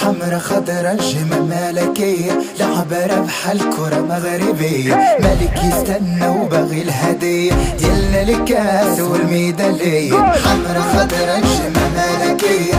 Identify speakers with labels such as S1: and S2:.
S1: حمرا خضرا الجمال ملكية لعبة ربح الكرة مغربية ملك يستنى وبغي الهدية ديالنا الكاس والميدالية حمرة خضرة الجمال ملكية